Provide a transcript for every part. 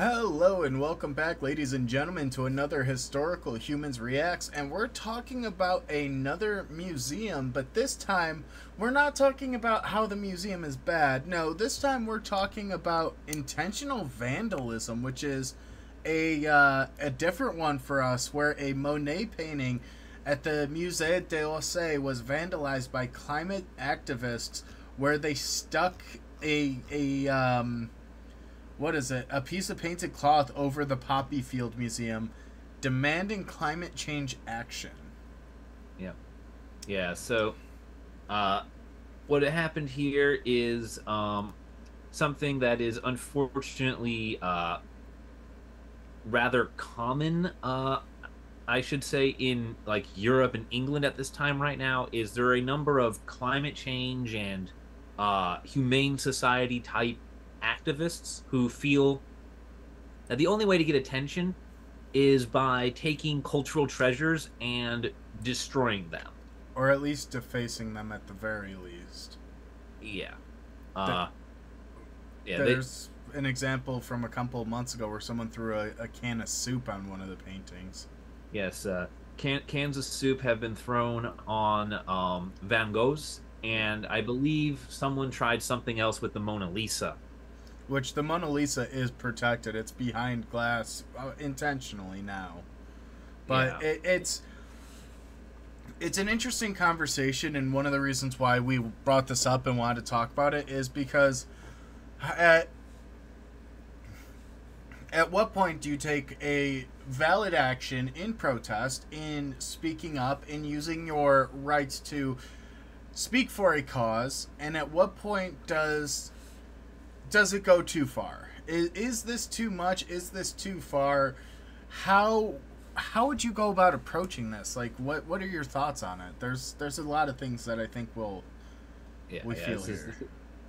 Hello and welcome back, ladies and gentlemen, to another Historical Humans Reacts. And we're talking about another museum, but this time we're not talking about how the museum is bad. No, this time we're talking about intentional vandalism, which is a uh, a different one for us, where a Monet painting at the Musée d'Orsay was vandalized by climate activists, where they stuck a a um, what is it? A piece of painted cloth over the Poppy Field Museum, demanding climate change action. Yeah, yeah. So, uh, what happened here is um, something that is unfortunately uh, rather common. Uh, I should say in like Europe and England at this time right now is there a number of climate change and uh, humane society type activists who feel that the only way to get attention is by taking cultural treasures and destroying them. Or at least defacing them at the very least. Yeah. Uh, yeah there's they, an example from a couple months ago where someone threw a, a can of soup on one of the paintings. Yes, uh, can, cans of soup have been thrown on um, Van Gogh's, and I believe someone tried something else with the Mona Lisa which the Mona Lisa is protected. It's behind glass uh, intentionally now, but yeah. it, it's it's an interesting conversation, and one of the reasons why we brought this up and wanted to talk about it is because at at what point do you take a valid action in protest, in speaking up, in using your rights to speak for a cause, and at what point does does it go too far? Is, is this too much? Is this too far? How how would you go about approaching this? Like, what what are your thoughts on it? There's there's a lot of things that I think will yeah, we yeah, feel here. Is,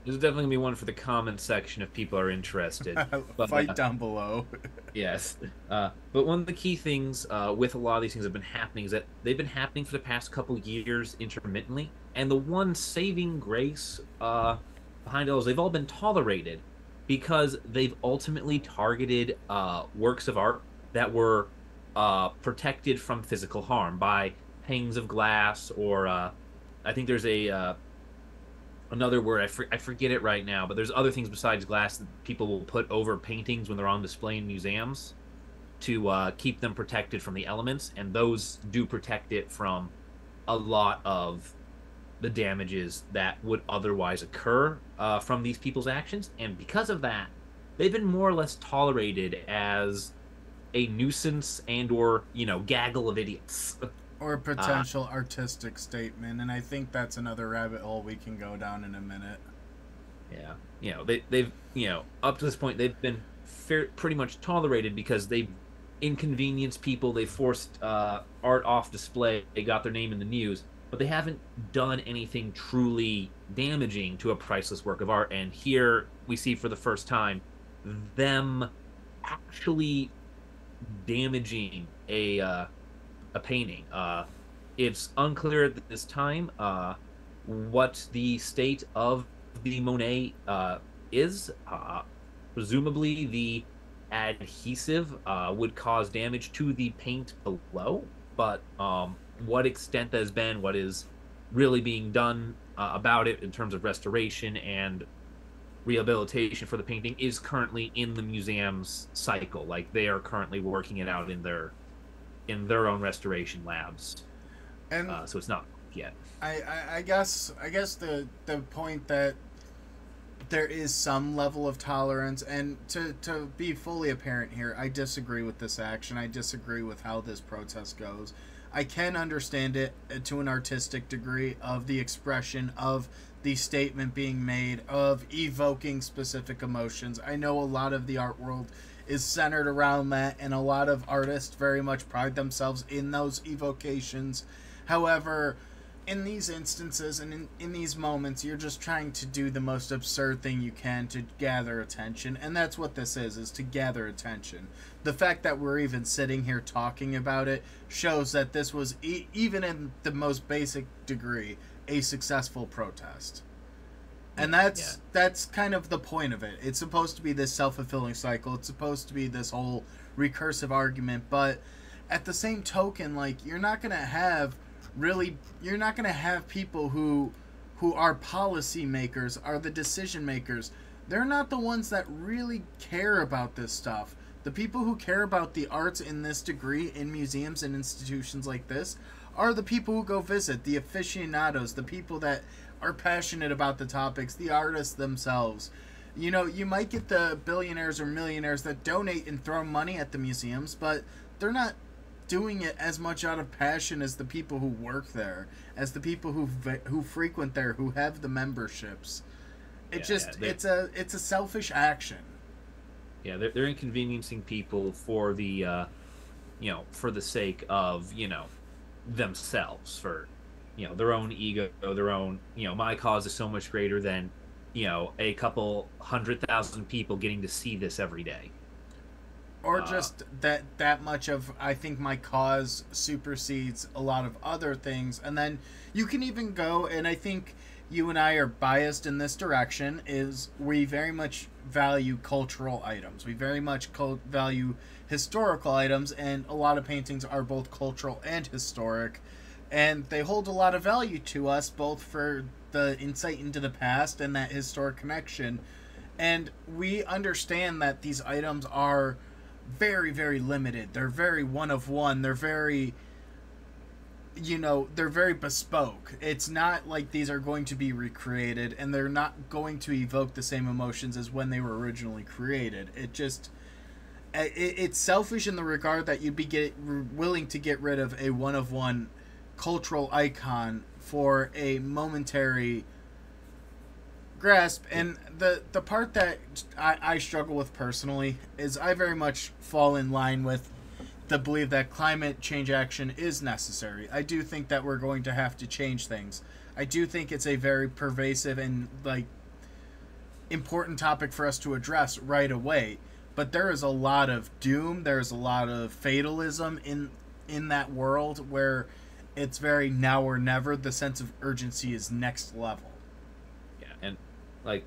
this is definitely gonna be one for the comment section if people are interested. but, Fight uh, down below. yes, uh, but one of the key things uh, with a lot of these things that have been happening is that they've been happening for the past couple years intermittently, and the one saving grace uh, behind those, they've all been tolerated because they've ultimately targeted uh, works of art that were uh, protected from physical harm by panes of glass or uh, I think there's a uh, another word I, for, I forget it right now, but there's other things besides glass that people will put over paintings when they're on display in museums to uh, keep them protected from the elements, and those do protect it from a lot of the damages that would otherwise occur uh, from these people's actions. And because of that, they've been more or less tolerated as a nuisance and or you know gaggle of idiots. Or a potential uh, artistic statement and i think that's another rabbit hole we can go down in a minute. Yeah. You know they, they've you know up to this point they've been fair, pretty much tolerated because they inconvenienced people they forced uh, art off display they got their name in the news but they haven't done anything truly damaging to a priceless work of art. And here we see for the first time them actually damaging a uh, a painting. Uh, it's unclear at this time uh, what the state of the Monet uh, is. Uh, presumably, the adhesive uh, would cause damage to the paint below, but um, what extent that has been, what is really being done uh, about it in terms of restoration and rehabilitation for the painting is currently in the museum's cycle. Like they are currently working it out in their in their own restoration labs, and uh, so it's not yet. I, I, I guess I guess the the point that there is some level of tolerance and to to be fully apparent here i disagree with this action i disagree with how this protest goes I can understand it uh, to an artistic degree of the expression of the statement being made of evoking specific emotions. I know a lot of the art world is centered around that and a lot of artists very much pride themselves in those evocations. However, in these instances and in, in these moments you're just trying to do the most absurd thing you can to gather attention and that's what this is is to gather attention the fact that we're even sitting here talking about it shows that this was e- even in the most basic degree a successful protest and that's yeah. that's kind of the point of it. It's supposed to be this self fulfilling cycle. It's supposed to be this whole recursive argument, but at the same token, like you're not gonna have really, you're not gonna have people who who are policy makers, are the decision makers. They're not the ones that really care about this stuff. The people who care about the arts in this degree in museums and institutions like this are the people who go visit, the aficionados, the people that are passionate about the topics, the artists themselves. You know, you might get the billionaires or millionaires that donate and throw money at the museums, but they're not doing it as much out of passion as the people who work there, as the people who who frequent there, who have the memberships. It yeah, just yeah, it's a it's a selfish action. Yeah, they're, they're inconveniencing people for the, uh, you know, for the sake of you know themselves for you know their own ego their own you know my cause is so much greater than you know a couple hundred thousand people getting to see this every day or uh, just that that much of i think my cause supersedes a lot of other things and then you can even go and i think you and i are biased in this direction is we very much value cultural items we very much co- value historical items, and a lot of paintings are both cultural and historic. And they hold a lot of value to us, both for the insight into the past and that historic connection. And we understand that these items are very, very limited. They're very one of one. They're very you know they're very bespoke it's not like these are going to be recreated and they're not going to evoke the same emotions as when they were originally created it just it's selfish in the regard that you'd be get, willing to get rid of a one of one cultural icon for a momentary grasp and the the part that I, I struggle with personally is I very much fall in line with the belief that climate change action is necessary. I do think that we're going to have to change things. I do think it's a very pervasive and like important topic for us to address right away but there is a lot of doom there's a lot of fatalism in in that world where it's very now or never the sense of urgency is next level yeah and like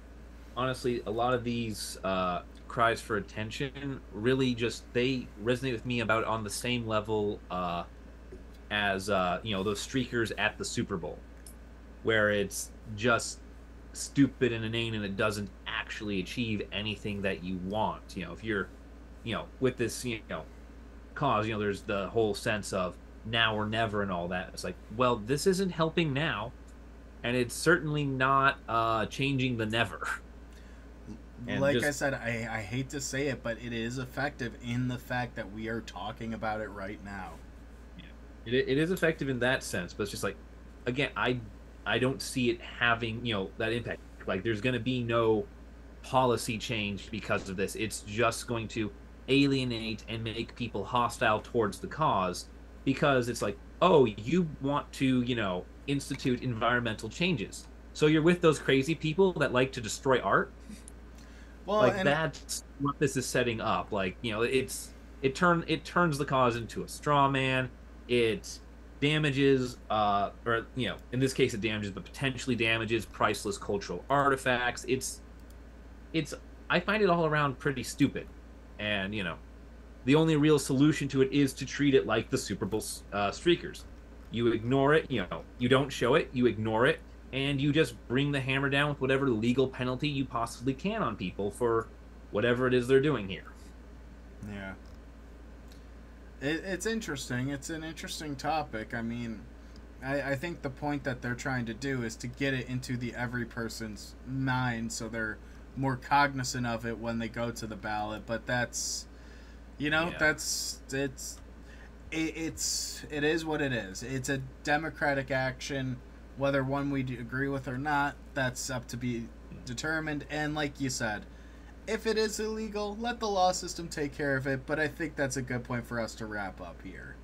honestly a lot of these uh cries for attention really just they resonate with me about on the same level uh as uh you know those streakers at the super bowl where it's just stupid and inane and it doesn't actually achieve anything that you want. You know, if you're, you know, with this, you know, cause, you know, there's the whole sense of now or never and all that. It's like, well, this isn't helping now, and it's certainly not uh, changing the never. And like just, I said, I, I hate to say it, but it is effective in the fact that we are talking about it right now. Yeah, it, it is effective in that sense, but it's just like, again, I I don't see it having you know that impact. Like, there's going to be no policy change because of this. It's just going to alienate and make people hostile towards the cause because it's like, oh, you want to, you know, institute environmental changes. So you're with those crazy people that like to destroy art. Well, like and... that's what this is setting up. Like, you know, it's it turn it turns the cause into a straw man. It damages, uh, or you know, in this case, it damages, but potentially damages priceless cultural artifacts. It's it's I find it all around pretty stupid, and you know, the only real solution to it is to treat it like the Super Bowl uh, streakers. You ignore it, you know, you don't show it, you ignore it, and you just bring the hammer down with whatever legal penalty you possibly can on people for whatever it is they're doing here. Yeah. It, it's interesting. It's an interesting topic. I mean, I, I think the point that they're trying to do is to get it into the every person's mind so they're more cognizant of it when they go to the ballot. But that's, you know, yeah. that's it's it, it's it is what it is. It's a democratic action, whether one we agree with or not. That's up to be determined. And like you said, if it is illegal, let the law system take care of it. But I think that's a good point for us to wrap up here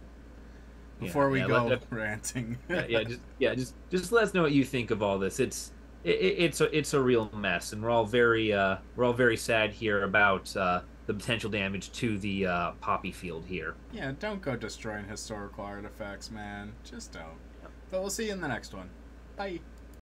before yeah, we yeah, go ranting. yeah, yeah, just yeah, just just let us know what you think of all this. It's it, it's a it's a real mess, and we're all very uh, we're all very sad here about uh, the potential damage to the uh, poppy field here. Yeah, don't go destroying historical artifacts, man. Just don't. But we'll see you in the next one. Bye.